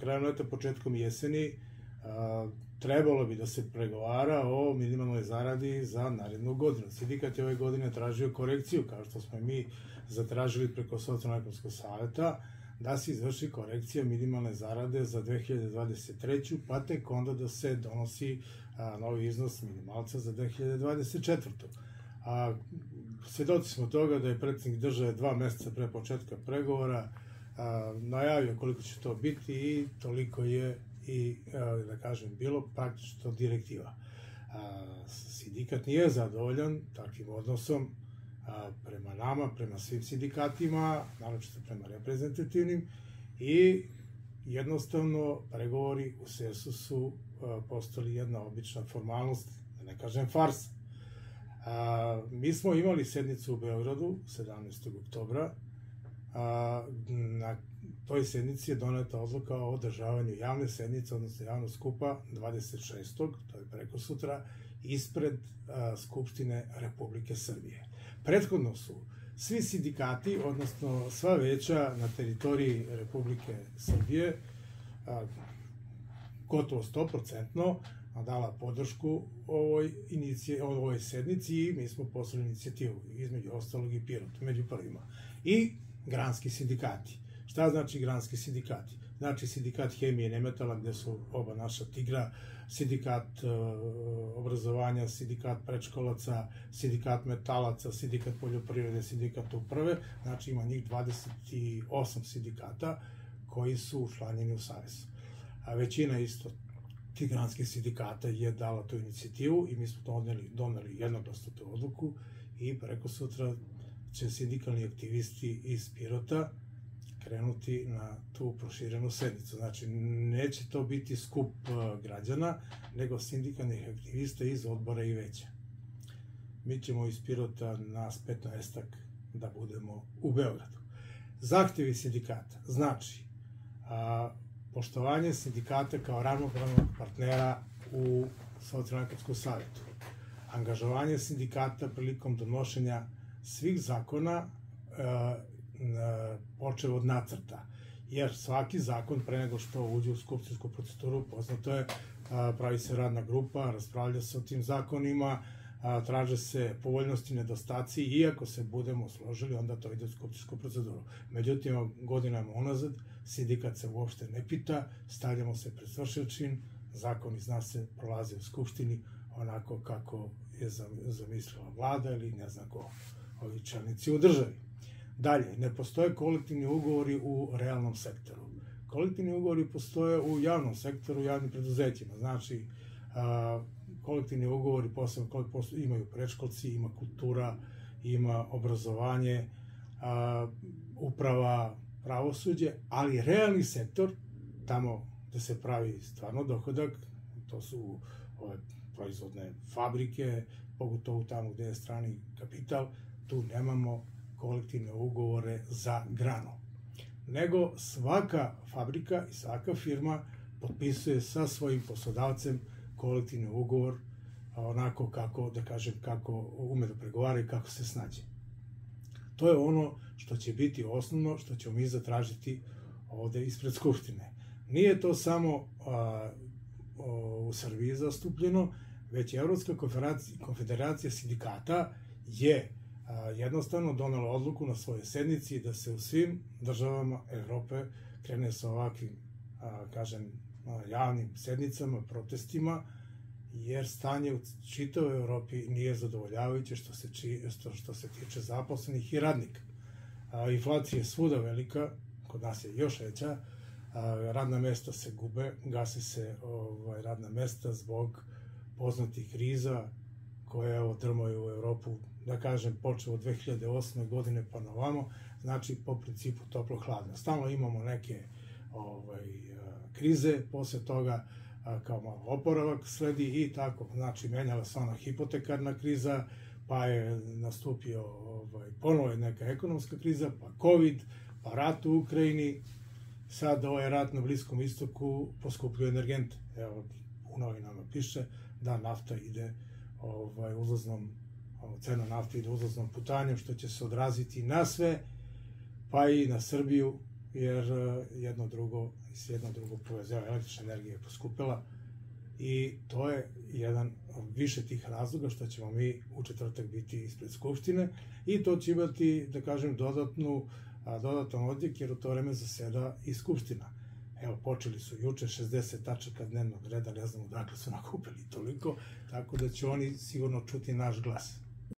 krajem leta, početkom jeseni, trebalo bi da se pregovara o minimalnoj zaradi za narednu godinu. Sindikat je ove godine tražio korekciju, kao što smo mi zatražili preko Socijalno-ekonomskog saveta, da se izvrši korekcija minimalne zarade za 2023. pa tek onda da se donosi a, novi iznos minimalca za 2024. A, svedoci smo toga da je predsednik države dva meseca pre početka pregovora a, najavio koliko će to biti i toliko je i, da kažem, bilo praktično direktiva. A, sindikat nije zadovoljan takvim odnosom a, prema nama, prema svim sindikatima, naročito prema reprezentativnim i jednostavno pregovori u SES-u su a, postali jedna obična formalnost, da ne kažem farsa. A, mi smo imali sednicu u Beogradu 17. oktobra, a, na toj sednici je doneta odluka o održavanju javne sednice, odnosno javnog skupa 26. to je preko sutra, ispred a, Skupštine Republike Srbije. Prethodno su svi sindikati, odnosno sva veća na teritoriji Republike Srbije, a, gotovo 100%, dala podršku ovoj, inicije, ovoj sednici i mi smo poslali inicijativu, između ostalog i Pirot, među prvima. I granski sindikati. Šta znači granski sindikati? Znači sindikat hemije Nemetala, gde su oba naša tigra, sindikat uh, obrazovanja, sindikat prečkolaca, sindikat metalaca, sindikat poljoprivrede, sindikat uprave, znači ima njih 28 sindikata koji su učlanjeni u Savez. A većina isto tih granskih sindikata je dala tu inicijativu i mi smo doneli, doneli jednoglasno tu odluku i preko sutra će sindikalni aktivisti iz Pirota krenuti na tu proširenu sednicu. Znači, neće to biti skup uh, građana, nego sindikalnih aktivista iz odbora i veća. Mi ćemo iz Pirota nas 15 da budemo u Beogradu. Zahtevi sindikata znači a, poštovanje sindikata kao ravnopravnog partnera u socijalno savjetu, angažovanje sindikata prilikom donošenja svih zakona počeo od nacrta. Jer svaki zakon pre nego što uđe u skupštinsku proceduru, poznato je, pravi se radna grupa, raspravlja se o tim zakonima, traže se povoljnosti, nedostaci i ako se budemo složili, onda to ide u skupštinsku proceduru. Međutim, godinama unazad, sindikat se uopšte ne pita, stavljamo se pred svršilčin, zakon iz nas se prolaze u skupštini onako kako je zamislila vlada ili ne znam ko ovi čelnici u državi. Dalje, ne postoje kolektivni ugovori u realnom sektoru. Kolektivni ugovori postoje u javnom sektoru, u javnim preduzećima. Znači, a, kolektivni ugovori posebno postoje, imaju preškolci, ima kultura, ima obrazovanje, a, uprava, pravosuđe, ali realni sektor, tamo gde se pravi stvarno dohodak, to su ove proizvodne fabrike, pogotovo tamo gde je strani kapital, tu nemamo kolektivne ugovore za granu. Nego svaka fabrika i svaka firma potpisuje sa svojim poslodavcem kolektivni ugovor onako kako, da kažem, kako ume da pregovara i kako se snađe. To je ono što će biti osnovno, što ćemo mi zatražiti ovde ispred Skupštine. Nije to samo a, o, u Srbiji zastupljeno, već Evropska konfederacija sindikata je jednostavno donela odluku na svojoj sednici da se u svim državama Evrope krene sa ovakvim, kažem, javnim sednicama, protestima, jer stanje u čitavoj Evropi nije zadovoljavajuće što se, či, što, što se tiče zaposlenih i radnika. A, inflacija je svuda velika, kod nas je još veća, a, radna mesta se gube, gase se ovaj, radna mesta zbog poznatih kriza koje evo drmaju u Evropu da kažem, počeo od 2008. godine pa na ovamo, znači po principu toplo-hladno. Stalno imamo neke ovaj, krize, posle toga kao malo oporavak sledi i tako, znači menjala se ona hipotekarna kriza, pa je nastupio ovaj, ponovo neka ekonomska kriza, pa COVID, pa rat u Ukrajini, sad ovaj rat na Bliskom istoku poskupljuje energente. Evo, u novinama piše da nafta ide ovaj, uzlaznom cena nafte ide uzlaznom putanjem, što će se odraziti na sve, pa i na Srbiju, jer e, jedno drugo jedno drugo povezava, električna energija je poskupila i to je jedan više tih razloga što ćemo mi u četvrtak biti ispred Skupštine i to će imati, da kažem, dodatnu, dodatan odjek jer u to vreme zaseda i Skupština. Evo, počeli su juče 60 tačaka dnevnog reda, ne znam odakle su nakupili toliko, tako da će oni sigurno čuti naš glas.